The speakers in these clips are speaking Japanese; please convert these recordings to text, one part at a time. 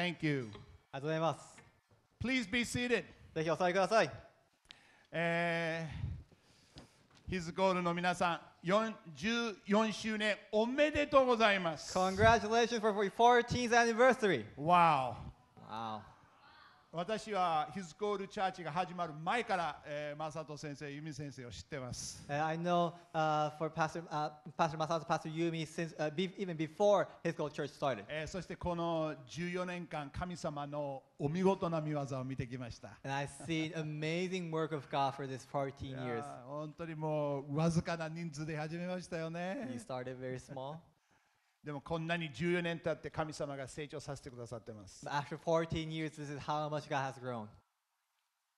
Thank you. ありがとうございます。 Please be seated. ぜひお座りください。えー、ヒズゴールの皆さん、4 14周年おめでとうございます。 Congratulations for your 14th anniversary. Wow. Wow. 私はヒズゴールチャーチが始まる前から、えー、マサト先生、ユミ先生を知ってます。And I know uh, for Pastor, uh, Pastor Masato, Pastor Yumi, since uh, be, even before His Gold Church started. えーそしてこの14年間、神様のお見事な見業を見てきました。And I've seen amazing work of God for this 14いや years. ー本当にもうわずかな人数で始めましたよ You ね。started very small. でもこんなに14年経って神様が成長させてくださってます。But after 14 years, this is how much God has grown.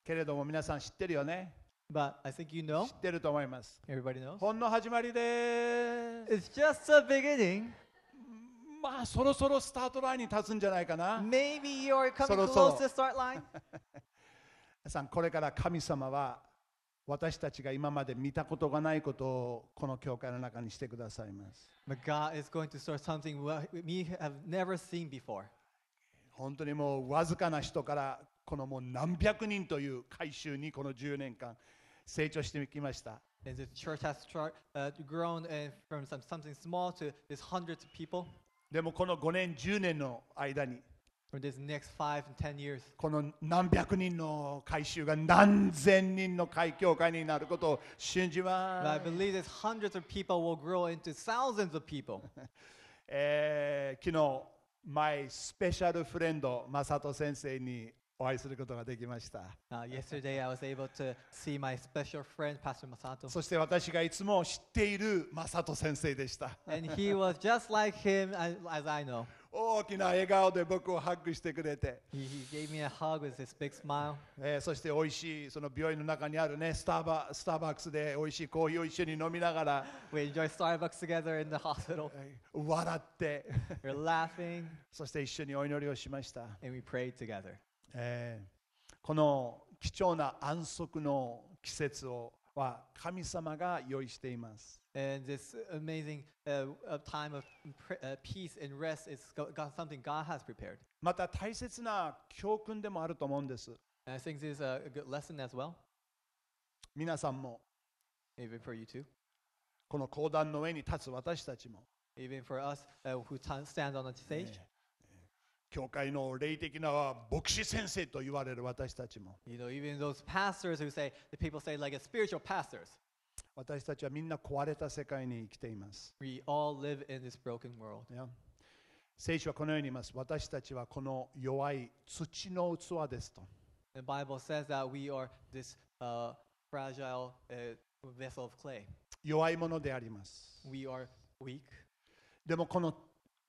けれども皆さん知ってるよね。But I think you 知 know, ってると思います。everybody knows. ほんの始まりです。It's just a beginning. まあそろそろスタートラインに立つんじゃないかな。Maybe you're coming そろそろ。close to the start line. 皆さんこれから神様は私たちが今まで見たことがないことをこの教会の中にしてくださいます。本当にもうわずかな人からこのもう何百人という回収にこの10年間成長してきました。でもこの5年、10年の間に。この何百人の改宗が何千人の会教会になることを信じます。believe that hundreds of people will grow into thousands of people. えー昨日、マイスペシャルフレンド、マサト先生にお会いすることができました。Uh, yesterday, I was able to see my special friend, Pastor Masato. そして私がいつも知っているマサト先生でした。大きな笑顔で僕をハグしてくれて。そして美味しいその病院の中にある、ね、ス,ターバスターバックスで美味しいコーヒーを一緒に飲みながら。笑って。そして一緒にお祈りをしました。この貴重な安息の季節を。は神様が用意しています。 And this amazing uh, uh, time of pr- uh, peace and rest is go- got something God has prepared. また大切な教訓でもあると思うんです。 And I think this is a, a good lesson as well, 皆さんも even for you too, この講談の上に立つ私たちも even for us uh, who t- stand on the stage. 教会の霊的な牧師先生と言われる私たちも。私たちはみんな壊れた世界に生きています。聖書はこのように言います。私たちはこの弱い土の器ですと。弱いものであります。でもこの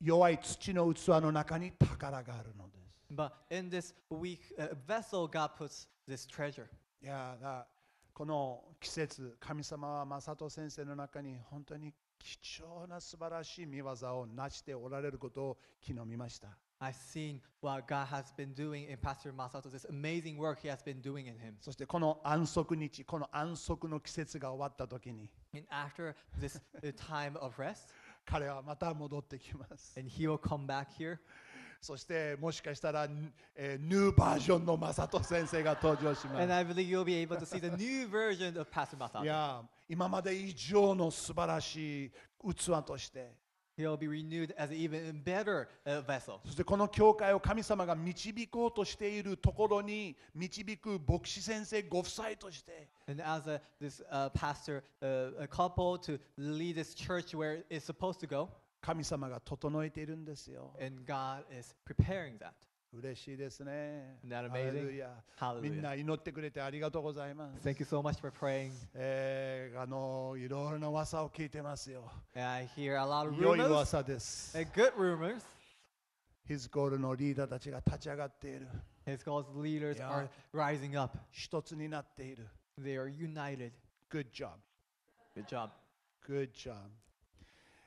弱い土の器の中に宝があるのです。but in this weak uh, vessel, God puts this treasure. いやだこの季節、神様は正人先生の中に本当に貴重な素晴らしい見業を成しておられることを昨日見ました。I've seen what God has been doing in Pastor Masato, this amazing work he has been doing in him. そしてこの安息日、この安息の季節が終わった時に And after this uh, time of rest, 彼はまた戻ってきます。そしてもしかしたら、えー、ニューバージョンのマサト先生が登場します。いや、今まで以上の素晴らしい器として。そしてこの教会を神様が導こうとしているところに導く牧師先生。神様が整えているんですよ。嬉しいですね。Isn't that amazing? Hallelujah. みんな祈ってくれてありがとうございます。Thank you so much for praying. えーあのいろいろな噂を聞いてますよ。I hear a lot of 良い rumors, 噂です。good rumors. ヒズコールのリーダーたちが立ち上がっている。His God's leaders are rising up. 一つになっている。They are united. Good job. Good job. Good job.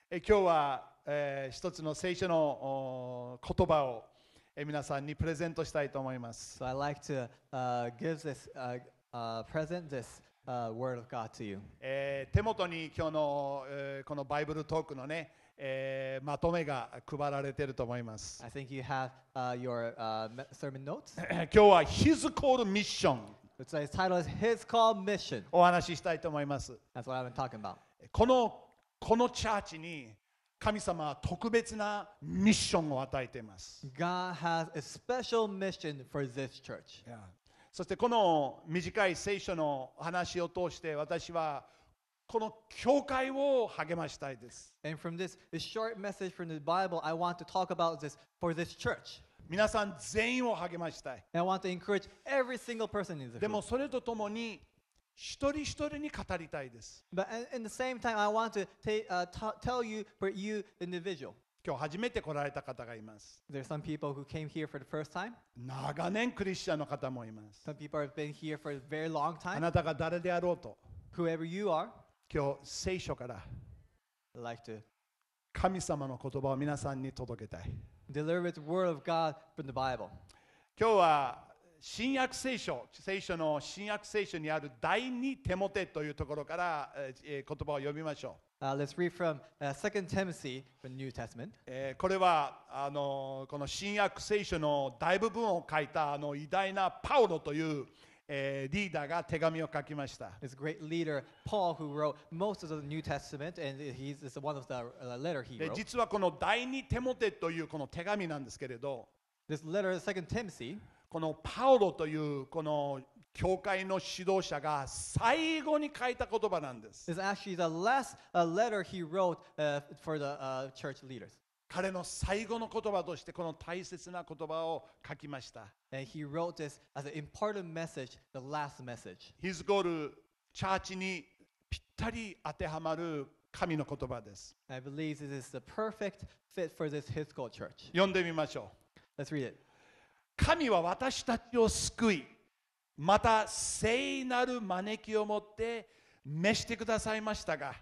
え今日は、えー一つの聖書のお言葉を、え皆さんにプレゼントしたいと思います。So I like to uh, give this, uh, uh, present this uh, word of God to you. えー手元に今日の、えーこのバイブルトークのね、えーまとめが配られていると思います。I think you have uh, your uh, sermon notes. 今日は His Call Mission So its title is His Call Mission. お話ししたいと思います。That's what I've been talking about. このこのチャーチに神様は特別なミッションを与えています。God has a special mission for this church. そしてこの短い聖書の話を通して私はこの教会を励ましたいです。And from this, short message from the Bible, I want to talk about this for this church. 皆さん全員を励ましたい。And I want to encourage every single person in the で.もそれとともに一人一人に語りたいです。今日初めて来られた方がいます。長年クリスチャンの方もいます。あなたが誰であろうと、今日聖書から、神様の言葉を皆さんに届けたい。今日は新約聖書、聖書の新約聖書にある第二テモテというところから、えーえー言葉を読みましょう。Uh, let's read from uh, 2 Timothy the New Testament. えーこれはあのこの新約聖書の大部分を書いたあの偉大なパウロという、えーリーダーが手紙を書きました。This great leader, Paul, who wrote most of the New Testament, and he's one of the uh, letter he で wrote. 実はこの第二テモテというこの手紙なんですけれど This letter, 2 Timothy, このパウロというこの教会の指導者が最後に書いた言葉なんです。is actually the last uh, letter he wrote uh, for the uh, church leaders. 彼の最後の言葉としてこの大切な言葉を書きました。And he wrote this as an important message, the last message. His Goal チャーチにぴったり当てはまる神の言葉です。I believe this is the perfect fit for this His church. 読んでみましょう。Let's read it. 神は私たちを救い、また聖なる招きをもって召してくださいましたが、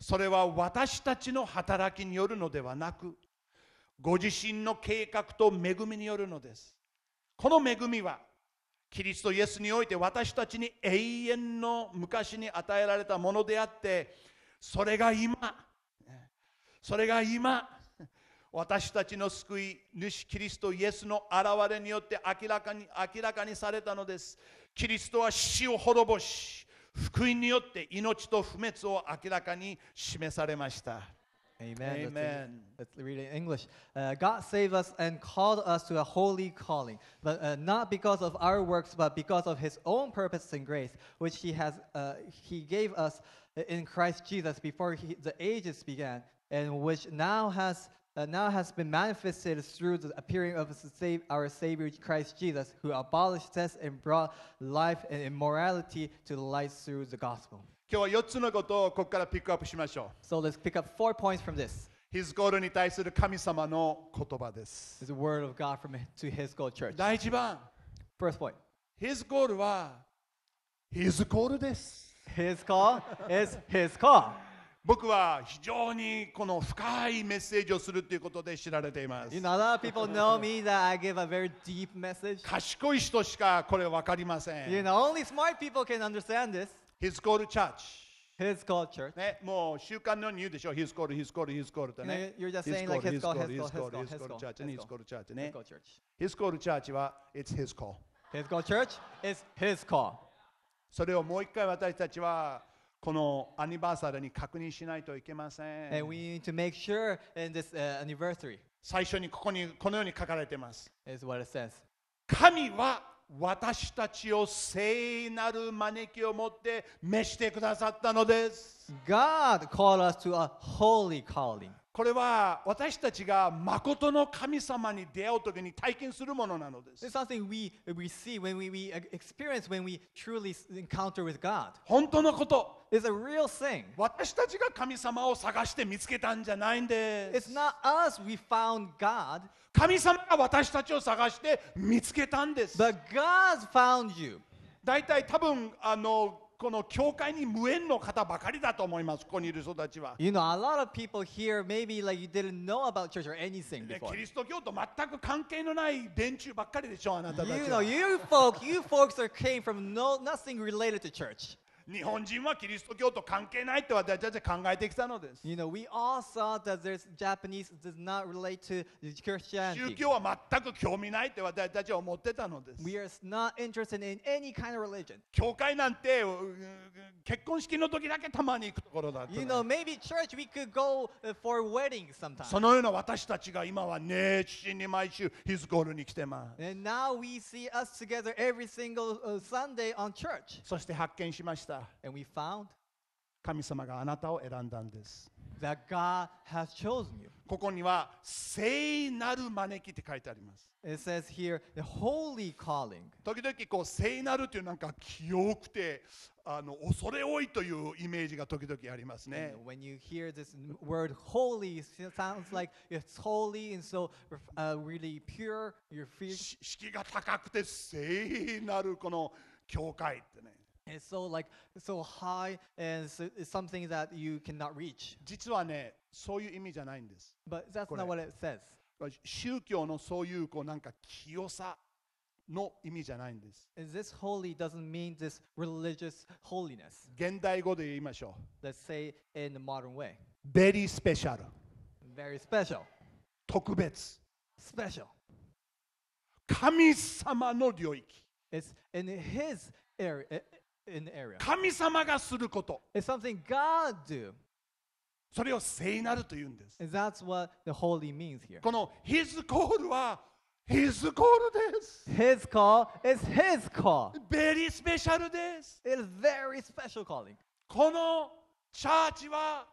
それは私たちの働きによるのではなく、ご自身の計画と恵みによるのです。この恵みは、キリストイエスにおいて私たちに永遠の昔に与えられたものであって、それが今、それが今、私たちの救い主キリストイエスの現れによって明らかに明らかにされたのです。キリストは死を滅ぼし、福音によって命と不滅を明らかに示されました。 Amen. Let's read it- Amen. Let's read it in English. Uh, God saved us and called us to a holy calling, but uh, not because of our works, but because of His own purpose and grace, which He has uh, He gave us in Christ Jesus before he, the ages began, and which now has uh, now has been manifested through the appearing of our Savior Christ Jesus, who abolished death and brought life and immorality to light through the gospel. So let's pick up four points from this. His God に対する神様の言葉です。The word of God from to His God Church. 第一番。First point. His God は His call です。His call is His call. 僕は非常にこの深いメッセージをするということで知られています You。know, a lot of people know me that I give a very deep message. 賢い人しかこれ分かりません。You know, only smart people can understand this. His Call Church。His call church. ね、もう習慣のように言うでしょ。His Call, His Call, His Call ってね。You're just saying like His call, call, His His call, call, His His call, call Church ね。His His Call Church ね. His Call Church は It's His call。His call church is His call. それをもう一回私たちはこのアニバーサルに確認しないといけません。Sure、最初にここにこのように書かれています。神は私たちを聖なる招きを持って召してくださったのです。God called us to a holy calling. これは私たちが誠の神様に出会うときに体験するものなのです。本当のこと。It's 私たちが神様を探して見つけたんじゃないんです。神様が私たちを探して見つけたんです。But い多分あの。この教会に無縁の方ばかりだと思います。ここにいる人たちは。You know, a lot of people here maybe like you didn't know about church or anything ね before. キリスト教と全く関係のない連中ばっかりでしょあなたたち You は know, you folk, you folks are came from no nothing related to church. 日本人はキリスト教と関係ないって私たちは考えてきたのです You know, we all thought that there's Japanese does not relate to 宗 Christianity. 教は全く興味ないって私たちは思ってたのです We are not interested in any kind of religion. 教会なんてうう結婚式の時だけたまに行くところだった You の know, maybe church we could go uh, for weddings sometimes. そのような私たちが今は熱心に毎週ヒズゴールに来てます And now we see us together every single uh, Sunday on church. そして発見しました And we found 神様があなたを選んだんです that God has chosen you. ここには聖なる招きって書いてあります It says here, the holy calling. 時々こう聖なるというなんか清くてあの恐れ多いというイメージが時々ありますね And when you hear this n- word holy, it sounds like it's holy and so uh, really pure. You're free. し敷居が高くて聖なるこの教会ってね It's so like so high and so it's something that you cannot reach. 実はねそういう意味じゃないんです But that's Correct. not what it says. 宗教のそういうこうなんか清さの意味じゃないんです And this holy doesn't mean this religious holiness. 現代語で言いましょう Let's say in the modern way. very special Very special. 特別 Special. 神様の領域 It's in his area 神様がすること It's something God do. それを聖なるというんです And that's what the holy means here. この His call は His call です His call is his call. very special です It is very special calling. このチャーチは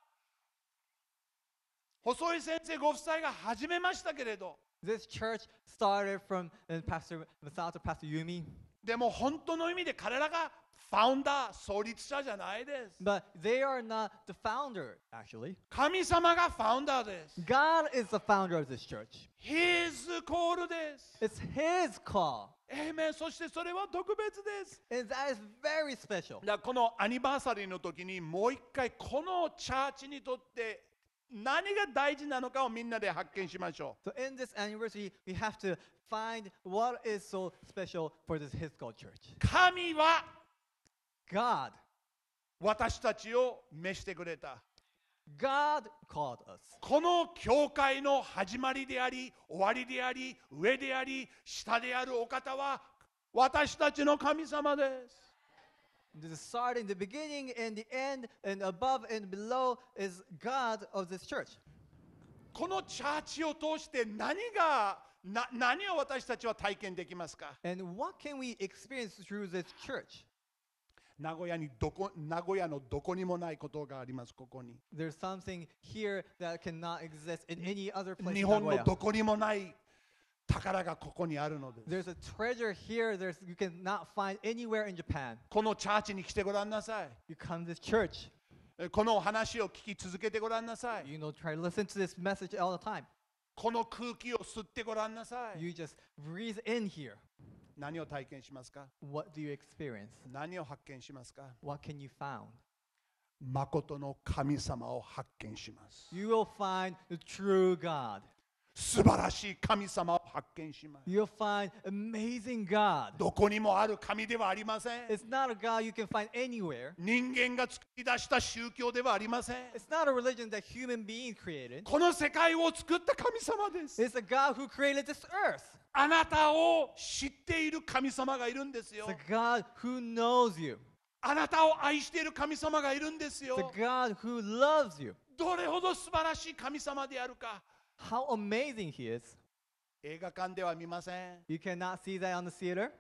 細井先生ご夫妻が始めましたけれど This church started from uh, Pastor Masato, Pastor Yumi, でも本当の意味で彼らがファウンダー創立者じゃないです but they are not the founder, actually. 神様がファウンダーです God is the founder of this church. His call です It's his call. えめそしてそれは特別です And that is very special. だこのアニバーサリーの時にもう一回このチャーチにとって何が大事なのかをみんなで発見しましょ So in this anniversary, we have to find what is so special for this his call church. う神は God, 私たちを召してくれた God called us. この教会の始まりであり終わりであり上であり下であるお方は私たちの神様です The starting, the beginning, and the end, and above and below is God of this church. このチャーチを通して何がな何を私たちは体験できますか And what can we experience through this church? 名古屋にどこ名古屋のどこにもないことがありますここに There's something here that cannot exist in any other place. 日 in 本の Nagoya. どこにもない宝がここにあるのです There's a treasure here there's, you cannot find anywhere in Japan. このチャーチに来てごらんなさい You come to this church, えこの話を聞き続けてごらんなさい you know, try to listen to this message all the time. この空気を吸ってごらんなさい You just breathe in here. 何を体験しますか What do you experience? 何を発見しますか What can you find? 誠の神様を発見します You will find the true God. 素晴らしい神様を発見します You'll find amazing God. どこにもある神ではありません It's not a God you can find anywhere. 人間が作り出した宗教ではありません It's not a religion that human beings created. この世界を作った神様です It's a God who created this earth. あなたを知っている神様がいるんですよ It's a God who knows you. あなたを愛している神様がいるんです It's よ a God who loves you. どれほど素晴らしい神様であるか How amazing He is. 映画館では見ません You cannot see that on the theater.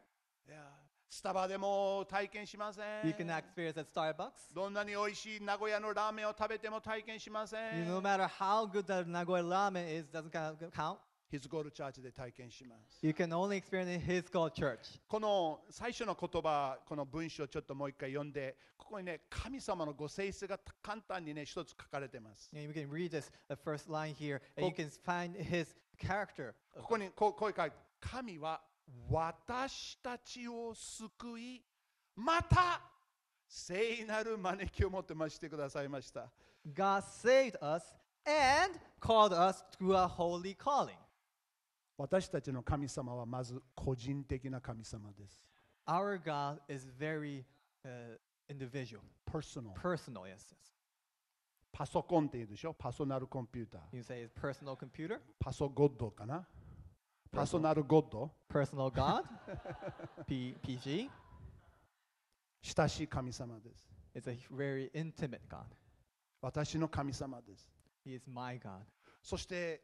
いやスタバでも体験しません You cannot experience at Starbucks. どんなに美味しい名古屋のラーメンを食べても体験しませ You, ん no matter how good the Nagoya ramen is, doesn't count- ャーチで体験します You can only experience His God church. この最初の言葉この文章をちょっともう一回読んでここにね神様のご性質が簡単にね一つ書かれてます we can read this, the first line here, and you can find His character. ここにこうこう書いて神は私たちを救いまた聖なる招きをもってましてくださいました God saved us and called us to a holy calling. 私たちの神様はまず個人的な神様です Our God is very uh, individual, personal personal. Yes. パソコンって言うでしょパソナルコンピューター You say it's personal computer, パソゴッドかなパソナルゴッド personal God, P, PG. 親しい神様です It's a very intimate God. 私の神様です He is my God. そして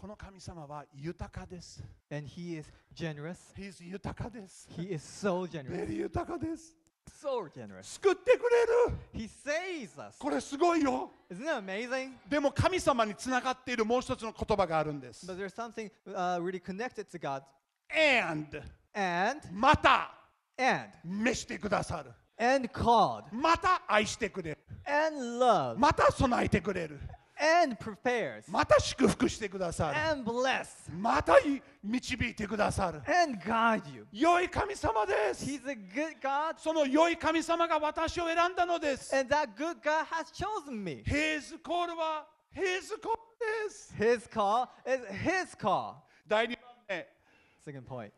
この神様は豊かです And He is generous. He is 豊かです He is so ベ generous. 豊かです So generous. 救ってくれる He saves us. これすごいよ Isn't that amazing? でも神様につながっているもう一つの言葉があるんです But there's something uh, really connected to God. and And, また and, 召してくださる and called, また愛してくれる and loved, また備えてくれる and prepares, また祝福してくださる and bless, またい導いてくださる and guide you. 良い神様です He's a good God, その良い神様が私を選んだのです。and that good God has chosen me. His call は His call です。His call is His call. 第2番目、Second point.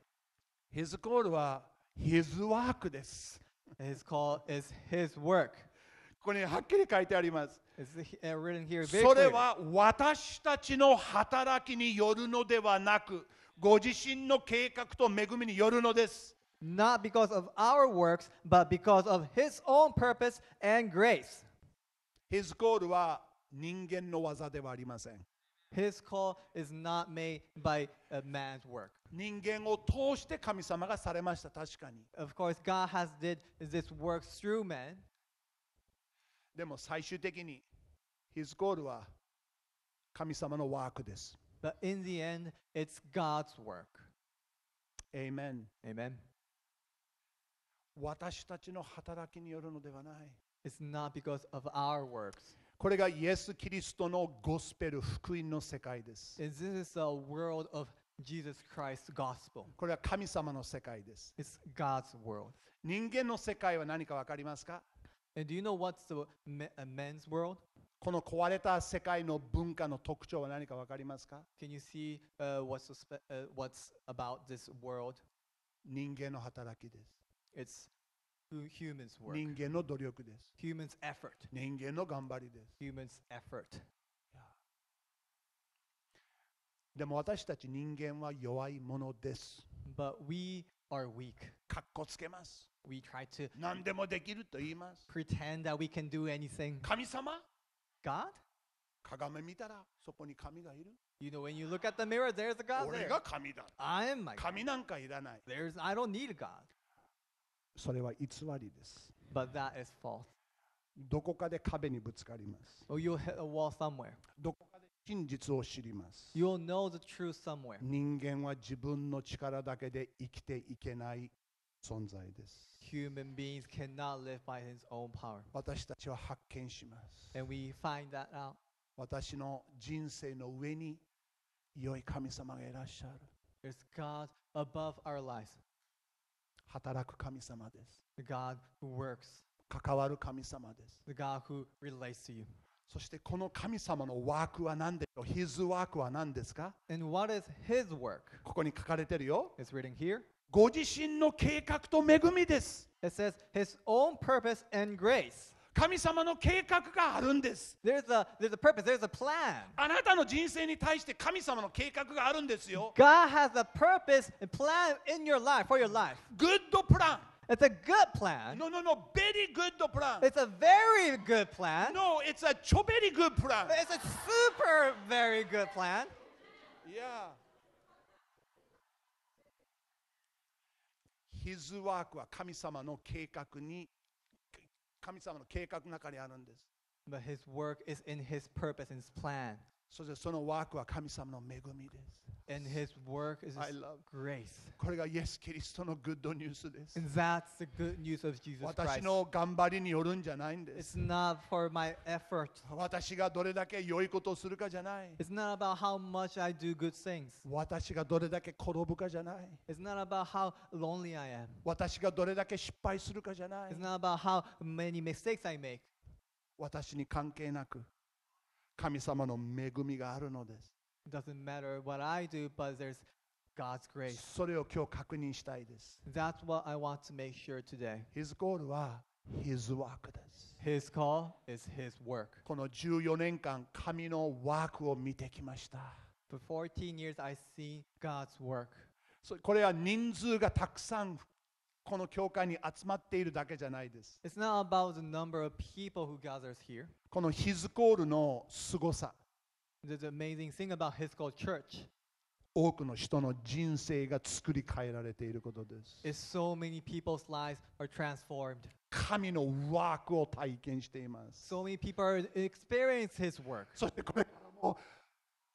His call は His work です。His call is His work. ここにはっきり書いてあります。Uh, それ.は私たちの働きによるのではなく、ご自身の計画と恵みによるのです。Not because of our works, but because of His own purpose and grace. His call は人間の技ではありません。His call is not made by a man's work. 人間を通して神様がされました、確かに。Of course, God has did this work through man, でも最終的に His call は神様のワークです。but in the end, it's God's work. Amen。Amen. 私たちの働きによるのではない。It's not because of our works. これがイエス・キリストのゴスペル、福音の世界です。This is a world of Jesus Christ's gospel. これは神様の世界です。It's God's world. 人間の世界は何か分かりますか And do you know what's the me- a man's world? この壊れた世界の文化の特徴は何か分かりますか Can you see uh, what's, the spe- uh, what's about this world? 人間の働きです。 It's hu- humans' work, 人間の努力です。 humans' effort, 人間の頑張りです。 humans' effort. でも私たち人間は弱いものです。 But we are weak. かっこつけます。 We try to 何でもできると言います。 pretend that we can do anything. 神様 God? 鏡見たらそこに神がいる。 You know, when you look at the mirror, there's a God 俺 there. が神だ。 I am my God. 神なんかいらない。 There's, I don't need a God. それは偽りです。 But that is false. どこかで壁にぶつかります。 Or you'll hit a wall somewhere. どこかで 真実を知ります。You'll know the truth somewhere. 人間は自分の力だけで生きていけない存在です。Human beings cannot live by his own power. 私たちは発見します。And we find that out. 私の人生の上に良い神様がいらっしゃる。There's God above our lives, 働く神様です。the God who works, 関わる神様です。the God who relates to you. そしてこの神様のワークは何でしょう ?His ワークは何ですか And what is his work? ここに書かれてるよ。It's written here. ご自身の計画と恵みです。It says his own purpose and grace. 神様の計画があるんです。There's a there's a purpose, there's a plan. あなたの人生に対して神様の計画があるんですよ。God has a purpose and plan in your life, for your life. グッドプラン。It's a good plan. No, no, no, very good plan. It's a very good plan. No, it's a ちょ very good plan. It's a super very good plan. Yeah. His work は神様の計画に神様の計画の中にあるんです。 But his work is in his purpose and his plan. そしてそのワークは神様の恵みです。And his work is his grace. これがイエス・キリストのグッドニュースです。And that's the good news of Jesus 私 Christ. の頑張りによるんじゃないんで It's す。not for my effort. 私がどれだけ良いことをするかじゃない。It's not about how much I do good things. 私がどれだけ転ぶかじゃない。It's not about how lonely I am. 私がどれだけ失敗するかじゃない It's。not about how many mistakes I make. 私に関係なく神様の恵みがあるのです。Doesn't matter what I do, but there's God's grace. それを今日確認したいです。That's what I want to make sure today. His goal は His work です。His call is His work. この14年間、神のワークを見てきました。For 14 years, I've seen God's work. そこれは人数がたくさんこの教会に集まっているだけじゃないです。It's not about the number of people who gathers here. このヒズコールの凄さ、The, amazing thing about His called church 多くの人の人生が作り変えられていることです。so many people's lives are transformed. 神のワークを体験しています。So many people are experience His work. そしてこれからも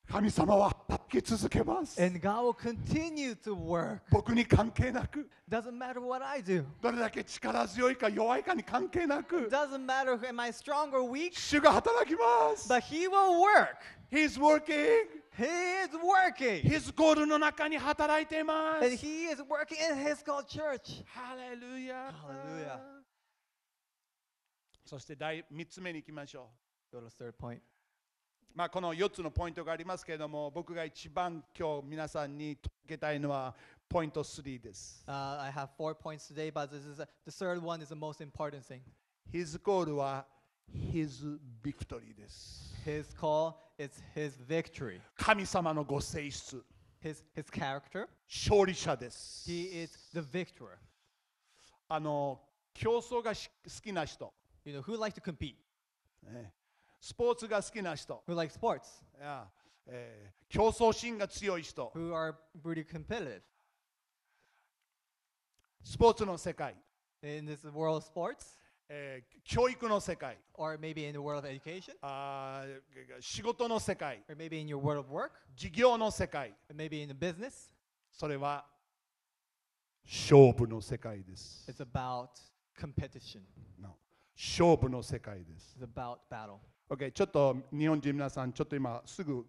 神様は働き続けます。And God will continue to work. 僕に関係なく、Doesn't matter what I do. どれだけ力強いか弱いかに関係なく、Doesn't matter am I strong or weak. 主が働きます。But He will work. He's working. He is working. His ゴールの中に働いていま And す。He is working in His called church. ハレルヤ。ハレルヤそして第3つ目に行きましょ Go to third point. う。まあ、この4つのポイントがありますけれども、僕が一番今日皆さんに届けたいのはポイント3です。Uh, I have four points today, but this is the third one is the most important thing. His ゴールは His victory です。His call is His victory. 神様のご性質、His His character. 勝利者です。He is the victor. あの競争がし好きな人、You know who likes to compete? ねスポーツが好きな人、Who likes sports? いやえー競争心が強い人、Who are really competitive? スポーツの世界、In this world of sports, えー教育の世界、or maybe in the world of education, あー仕事の世界、or maybe in your world of work, 事業の世界、or maybe in the business, それは勝負の世界です。it's about competition. No 勝負の世界です。It's about battle. OK、ちょっと日本人皆さん、ちょっと今すぐ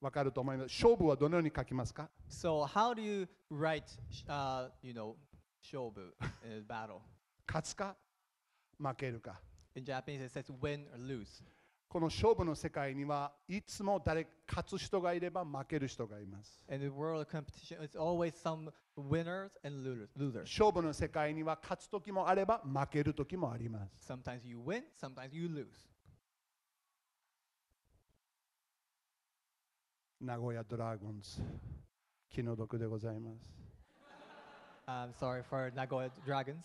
分かると思います。勝負はどのように書きますか ?So, how do you write,、勝負勝つか？負けるか ?In Japanese, it says win or lose. この勝負の世界にはいつも誰勝つ人がいれば負ける人がいます。勝負の世界には勝つ時もあれば負ける時もあります。名古屋ドラゴンズ、気の毒でございます。I'm sorry for Nagoya Dragons.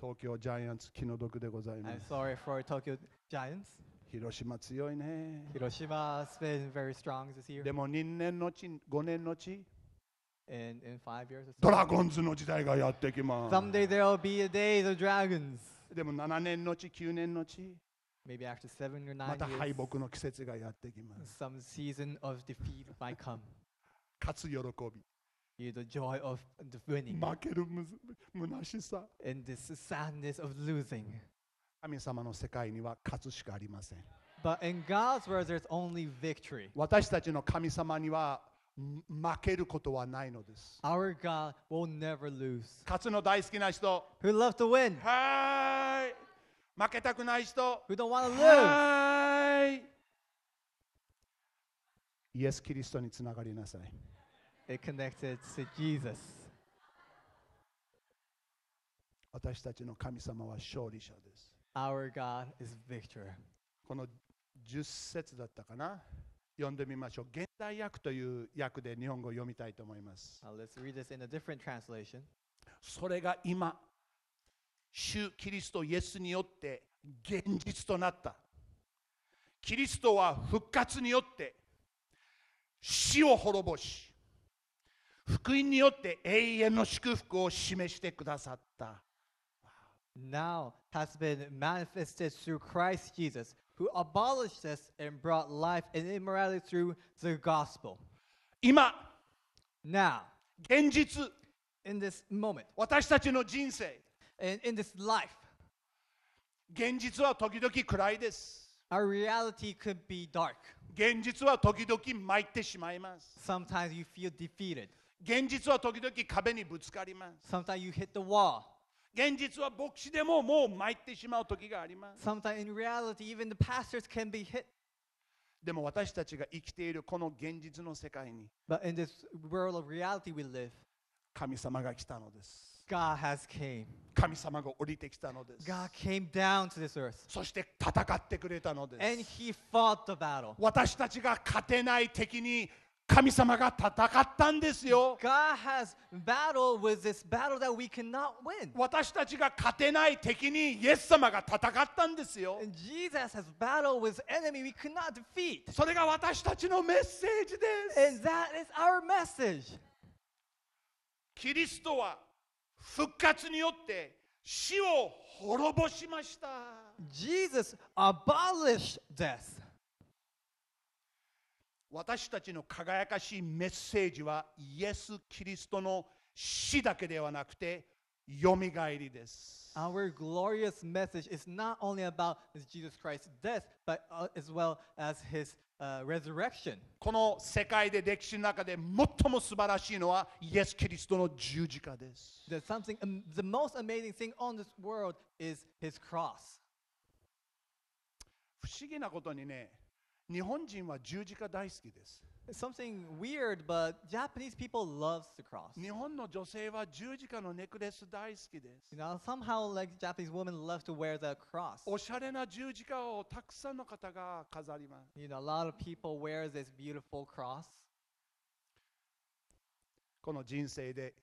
東京ジャイアンツ、気の毒でございま I'm す。sorry for Tokyo Giants. 広島強いね。Hiroshima has been very strong this year. でも2年のち、5年のち、In, in five years or ド so. ラゴンズの時代がやってきます。Someday there will be a day of dragons. でも7年のち、9年のち、Maybe after seven or ま nine た敗北の季節がやってきます。some season of defeat might come. 勝つ喜び、You the joy of the winning 負けるむず虚しさ。and this sadness of losing. 神様の世界には勝つしかありません。But in God's words, there's only victory. 私たちの神様にはん負けることはないのです。Our God will never lose. 勝つの大好きな人、Who love to win? はーい。負けたくない人、Who don't want to lose? はーい。イエス・キリストにつながりなさい。It connected to Jesus. 私たちの神様は勝利者です。Our God is victor. この10節だったかな読んでみましょう。現代訳という訳で日本語を読みたいと思います。Now let's read this in a different translation. それが今、主キリストイエスによって現実となった。キリストは復活によって死を滅ぼし、福音によって永遠の祝福を示してくださった。Now has been manifested through Christ Jesus, who abolished this and brought life and immorality through the gospel. 今、Now, 現実、in this moment, 私たちの人生、and in this life, 現実は時々暗いです。our reality could be dark. 現実は時々参ってしまいます。Sometimes you feel defeated. 現実は時々壁にぶつかります。Sometimes you hit the wall. 現実は牧師でももう参ってしまう時があります。Sometimes in reality, even the pastors can be hit. でも私たちが生きているこの現実の世界に But in this world of reality we live, 神様が来たのです。God has came. 神様が降りてきたのです God came down to this earth そして戦ってくれたので and す he fought the battle. 私たちが勝てない敵に神様が戦ったんですよ God has battled with this battle that we cannot win. 私たちが勝てない敵にイエス様が戦ったんですよ And Jesus has battled with enemy we could not defeat. それが私たちのメッセージです And that is our message. キリストは復活によって死を滅ぼしました Jesus abolished death. 私たちの輝かしいメッセージはイエス・キリストの死だけではなくてよみがえりです Our glorious message is not only about Jesus Christ's death, but uh, as well as his uh, この世界で歴史の中で最も素晴らしいのはイエス・キリストの十字架です。不思議なことにね、日本人は十字架大好きです。something weird, but Japanese people loves the cross. 日本の女性は十字架のネックレス大好きです You know, somehow like Japanese women love to wear the cross. おしゃれな十字架をたくさんの方が飾ります You know, a lot of people wear this beautiful cross. この人生で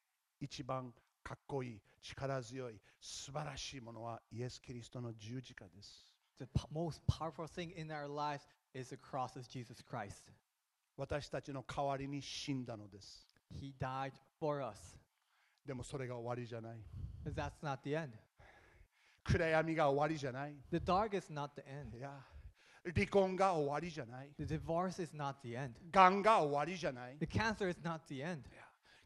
一番かっこいい力強い素晴らしいものはイエス・キリストの十字架です The p- most powerful thing in our lives is the cross of Jesus Christ. 私たちの代わりに死んだのです He died for us. でもそれが終わりじゃない that's not the end. 暗闇が終わりじゃない The dark is not the end. いや離婚が終わりじゃない The divorce is not the end. がんが終わりじゃない The cancer is not the end.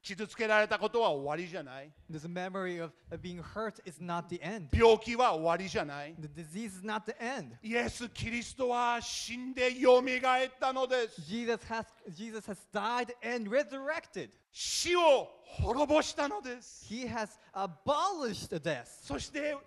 傷つけられたことは終わりじゃない This memory of, being hurt is not the end. 病気は終わりじゃない The disease is not the end. イエス・キリストは死んでよみがえったのです Jesus has, Jesus has died and resurrected. 死を滅ぼしたのです He has abolished death. そして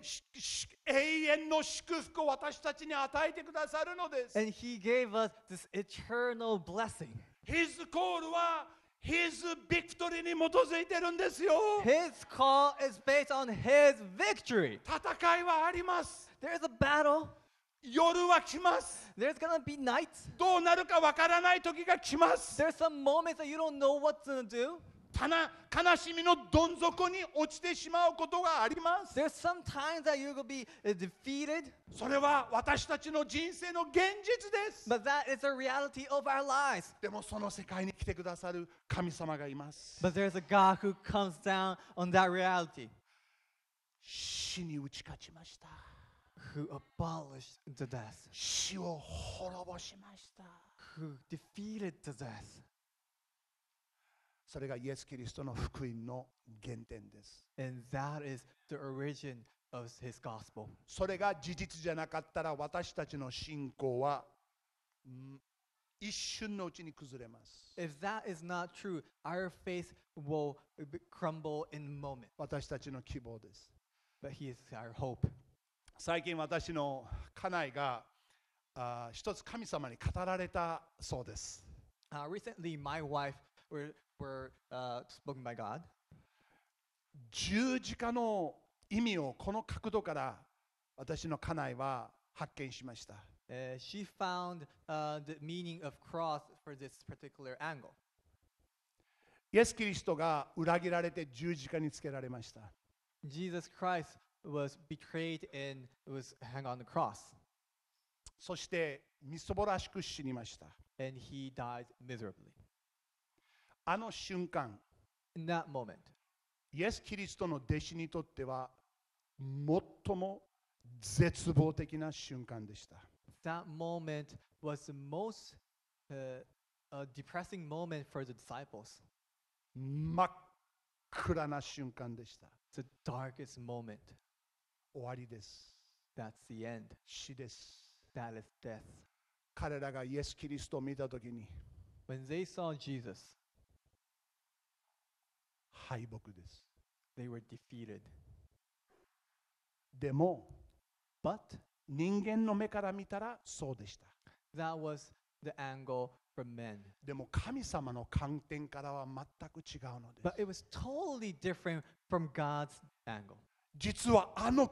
永遠の祝福を私たちに与えてくださるのです And He gave us this eternal blessing. His call は His victory に基づいてるんですよ His call is based on His victory. 戦いはあります There's a battle. 夜は来ます There's gonna be nights. どうなるかわからない時が来ます There's some moments that you don't know what to do. 悲しみのどん底に落ちてしまうことがあります There's some times that you're gonna be uh, defeated, それは私たちの人生の現実です but that is a reality of our lives. でもその世界に来てくださる神様がいます But there's a God who comes down on that reality, 死に打ち勝ちました who abolished the death, 死を滅ぼしました who defeated the death. それがイエス・キリストの福音の原点です And that is the origin of his gospel. それが事実じゃなかったら私たちの信仰はん一瞬のうちに崩れます If that is not true, our faith will crumble in a moment. 私たちの希望です But he is our hope. 最近私の家内があー一つ神様に語られたそうです Uh, recently, my wife were, were uh, spoken by God. 十字架の意味をこの角度から私の家内は発見しました Uh, she found uh, the meaning of cross for this particular angle. イエス・キリストが裏切られて十字架につけられました Jesus Christ was betrayed and was hung on the cross, そしてみそぼらしく死にました and he died miserably. あの瞬間 In that moment, イエス・キリストの弟子にとっては最も絶望的な瞬間でした。that moment was the most uh, uh, depressing moment for the disciples. 真っ暗な瞬間でした。The darkest moment. 終わりです。That's the end. 死です。That is death. 彼らがイエス・キリストを見たときに When they saw Jesus, 敗北です。they were defeated. でも But 人間の目から見たらそうでした。that was the angle from men. でも神様の観点からは全く違うのです But it was totally different from God's angle. 実はあの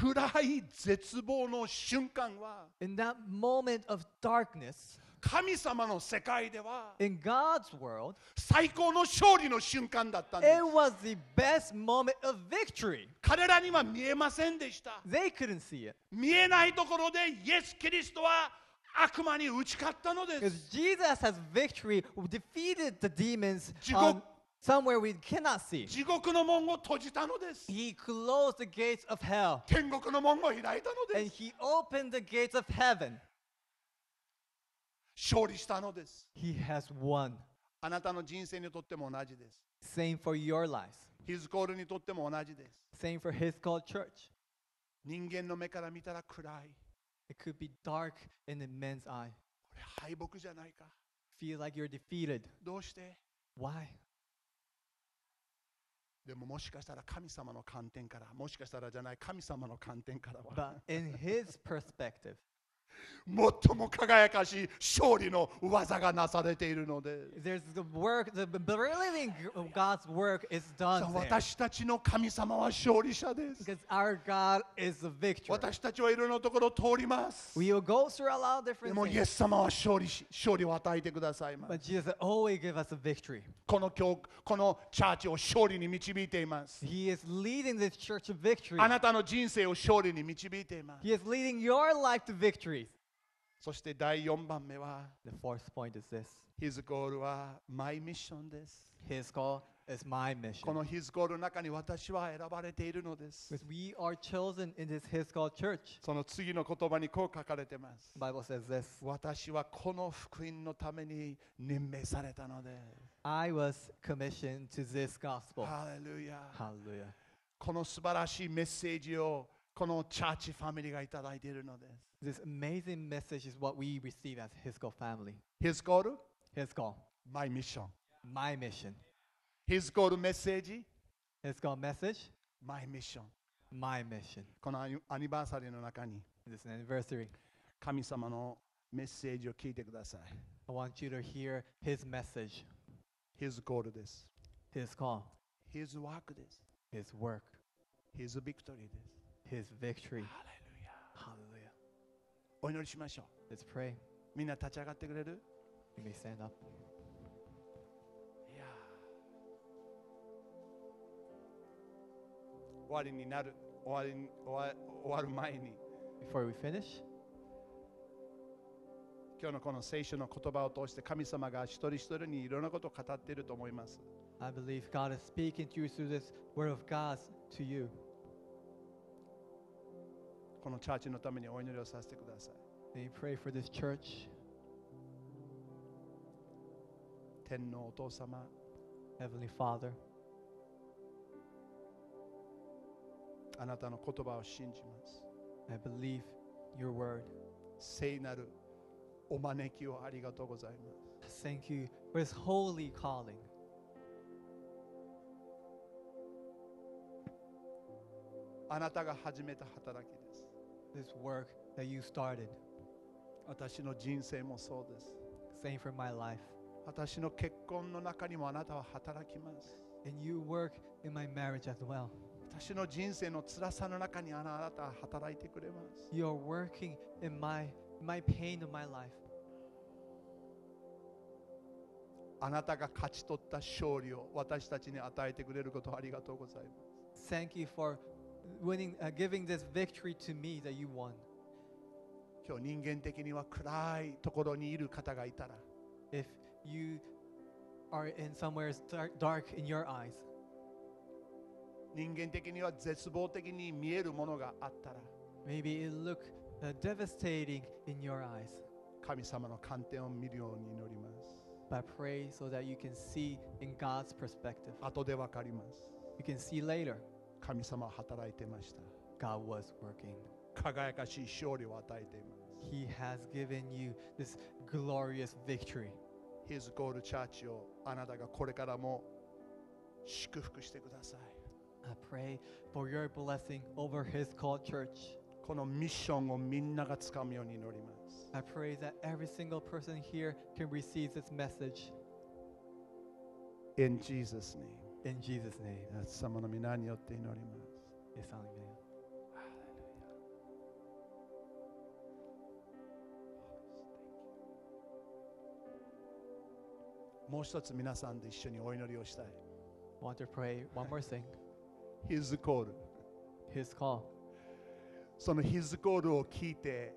暗い絶望の瞬間は In that moment of darkness, 神様の世界では in God's world, 最高の勝利の瞬間だったんです it was the best moment of victory. 彼らには見えませんでした They couldn't see it. 見えないところでイエス・キリストは悪魔に打ち勝ったので Because す Jesus has victory, defeated the demons 地獄- on somewhere we cannot see. 地獄の門を閉じたのです He closed the gates of hell 天国の門を開いたの and です he opened the gates of heaven. 勝利したのです He has won. あなたの人生にとっても同じです Same for your lives. ヒズコールにとっても同じです Same for his called church. 人間の目から見たら暗い It could be dark in the man's eye. これ敗北じゃないか Feel like you're defeated. どうして Why? でももしかしたら神様の観点からもしかしたらじゃない神様の観点からは But in his perspective, 最も輝かしい勝利の技がなされているので there's the work, the of God's work is done there. 私たちの神様は勝利者です Because our God is a victor. 私たちはいろんなところを通ります We will go through a lot of で different もイエ things. ス様は勝利し勝利を与えてくださいます But Jesus always give us a victory. この教このチャーチを勝利に導いています He is leading this church to victory. あなたの人生を勝利に導いています He is leading your life to victories. そして第4番目は The fourth point is this. His goal は My mission です His call is my こ mission. の His goal の中に私は選ばれているのです Because we are chosen in this His called church. その次の言葉にこう書かれています Bible says this 私はこの福音のために任命されたのです I was commissioned to this gospel. ハレルヤ Hallelujah. この素晴らしいメッセージをこのチャーチファミリーがいただいているのです This amazing message is what we receive as His call family. His goal His call, My mission my mission. His goal メッセージ His call message, My mission my mission. このアニアニバーサリーの中に This is an anniversary. 神様のメッセージを聞いてください I want you to hear His message, His goal です His call, His work です His work, His victory です His victory. ハレルヤ Hallelujah. お祈りしましょう Let's pray. みんな立ち上がってくれる You may stand up. いや終わりになる終わりに終わ終わる前に Before we finish, 今日のこの聖書の言葉を通して神様が一人一人にいろんなことを語っていると思います I believe God is speaking to you through this word of God to you. このチャーチのためにお祈りをさせてください May you pray for this church. 天のお父様 Heavenly Father, あなたの言葉を信じます I believe your word. 聖なるお招きをありがとうございます Thank you for this holy calling. あなたが始めた働きです This work that you started. 私の人生もそうです Same for my life. 私の結婚の中にもあなたは働きます And you work in my marriage as well. 私の人生の辛さの中にあなたは働いてくれます You are working in my my pain of my life. あなたが勝ち取った勝利を私たちに与えてくれることをありがとうございます Thank you for winning, uh, giving this victory to me that you won. 今日人間的には暗いところにいる方がいたら If you are in somewhere dark, dark in your eyes, 人間的には絶望的に見えるものがあったら maybe it look uh, devastating in your eyes. 神様の観点を見るように祈ります But pray so that you can see in God's perspective. 後でわかります You can see later 神様は働いてました God was working. 輝かしい勝利を与えています He has given you this glorious victory. His Goal Church をあなたがこれからも祝福してください I pray for your blessing over His called church. このミッションをみんながつかむように祈ります I pray that every single person here can receive this message In Jesus name in Jesus' name. イエス様の皆によって祈ります Yes, hallelujah. もう一つ皆さんで一緒にお祈りをしたい Want to pray one more thing. His call His call. その His call を聞いて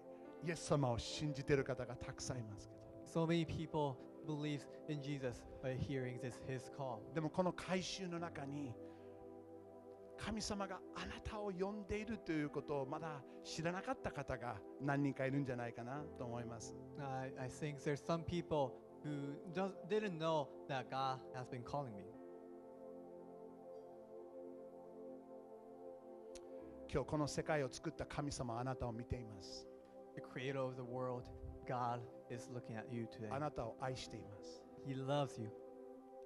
イエス様を信じている方がたくさんいますけど So many people believe in Jesus by hearing this His call. でもこの改宗の中に神様があなたを呼んでいるということをまだ知らなかった方が何人かいるんじゃないかなと思います。I, I think there's some people who does, didn't know that God has been calling me. 今日この世界を作った神様はあなたを見ています。The creator of the world, God, is looking at you today. あなたを愛しています。He loves you.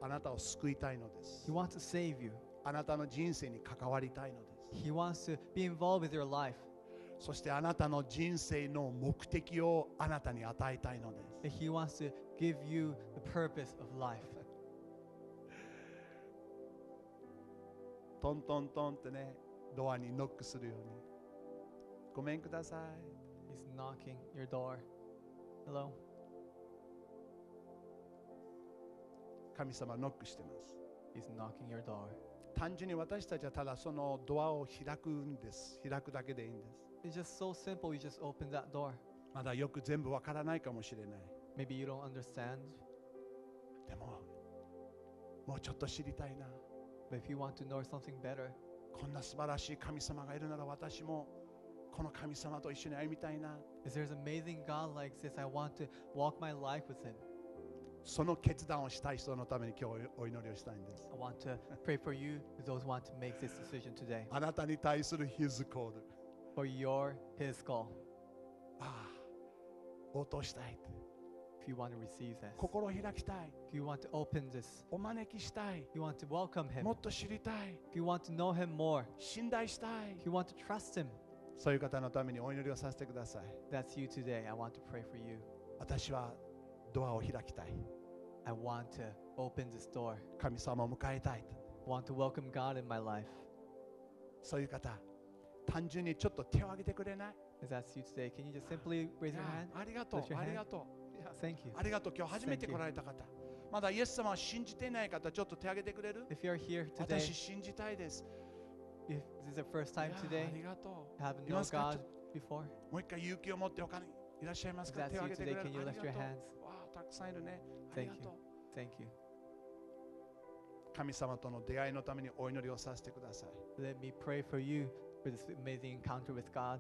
あなたを救いたいのです。He wants to save you. あなたの人生に関わりたいのです。He wants to be involved with your life. そしてあなたの人生の目的をあなたに与えたいのです。He wants to give you the purpose of life. トントントンってね、ドアにノックするように。ごめんください。He's knocking your door. Hello? 神様ノックしてます。He's knocking your door. 単純に私たちはただそのドアを開くんです。開くだけでいいんです。It's just so simple. You just open that door. まだよく全部わからないかもしれない。Maybe you don't understand, でも、もうちょっと知りたいな。but if you want to know something better, こんな素晴らしい神様がいるなら私もこの神様と一緒に歩みたいな。 if there's an amazing God like this, I want to walk my life with Him. その決断をしたい人のために今日お祈りをしたいんです。 I want to pray for you, those who want to make this decision today. あなたに対する His call。 For your His call. ああ、応答したい。 If you want to receive this, 心を開きたい。 if you want to open this, お招きしたい。 if you want to welcome Him, もっと知りたい。 if you want to know Him more, 信頼したい if。you want to trust Him, そういう方のためにお祈りをさせてください。私はドアを開きたい。I want to open this を迎えたい。Want to welcome God in そういう方、単純にちょっと手を挙げてくれない ?That's you ありがとう。ありがとう。ありがとう。今日初めて来られた方。まだイエス様を信じていない方、ちょっと手を挙げてくれる？私信じたいです。if this is the first い time や today, ありがとう。 haven't いま known すか God before, もう一回勇気を持って他にいらっしゃいます if か that's 手を you 挙げてく today, れ can る you あり lift が your とう hands? わあたくさんいるね。あり Thank が you. とう。 Thank you. 神様との出会いのためにお祈りをさせてください。 Let me pray for you for this amazing encounter with God.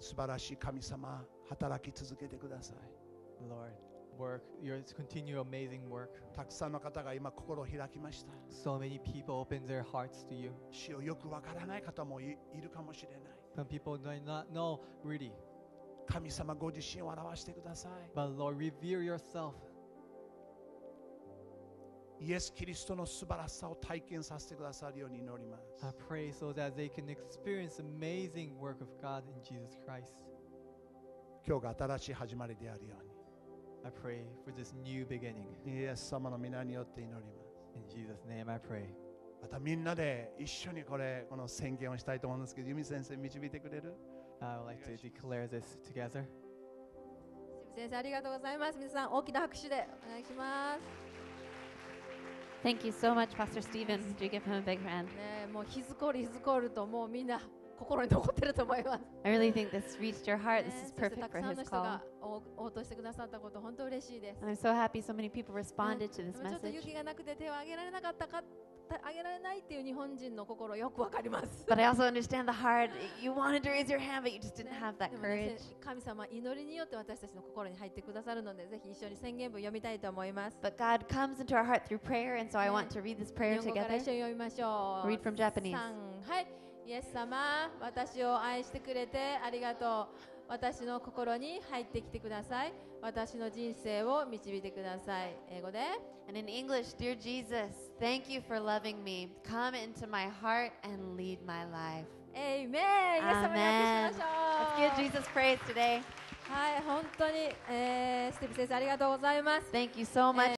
素晴らしい神様、働き続けてください。 Lord, work, your continue amazing work. たくさんの方が今心を開きました。So many people open their hearts to you. 死をよくわからない方もいいるかもしれない。Some people do not know really, 神様ご自身を表してください。but Lord, reveal yourself. イエス・キリストの素晴らしさを体験させてくださるように祈ります。I pray so that they can experience amazing work of God in Jesus Christ. 今日が新しい始まりであるよ I pray for this new beginning. イエス様の皆によって祈ります。In Jesus' name I pray. またみんなで一緒にこれ、この宣言をしたいと思うんですけど、ユミ先生導いてくれる I would like to declare this together. 先生ありがとうございます皆さん大きな拍手でお願いします Thank you so much, Pastor Stephen. Do you give him a big hand? ねえもうヒズコールヒズコールともうみんな心に残ってると思います I really think this reached your heart. ね This is perfect く for his call. が応応答してくださったこと本当嬉しいです And I'm so happy so many people responded to で this もちょっと勇 message. 気がなくて手を挙げられなかったか挙げられないっていう日本人の心よくわかります But I also understand the heart. You wanted to raise your hand, but you just didn't ね have that courage. 神様祈りによって私たちの心に入ってくださるのでぜひ一緒に宣言文読みたいと思います But God comes into our heart through prayer, and so I want to read this 日 prayer 本語から together. 一緒に読みましょう Read from Japanese. 三はいイエス様私を愛してくれてありがとう私の心に入ってきてください私の人生を導いてください英語で And in English, Dear Jesus, thank you for loving me. Come into my heart and lead my life. エイメンイエス様にお会いしましょう Let's give Jesus praise today. はい、本当に、えー、スティーブ先生ありがとうございます。Thank you so much,